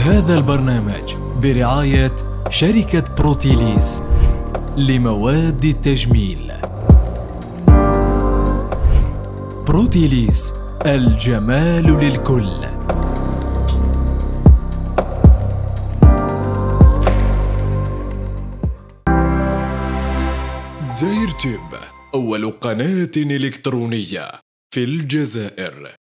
هذا البرنامج برعاية شركة بروتيليس لمواد التجميل. بروتيليس الجمال للكل. زير تيب أول قناة إلكترونية في الجزائر.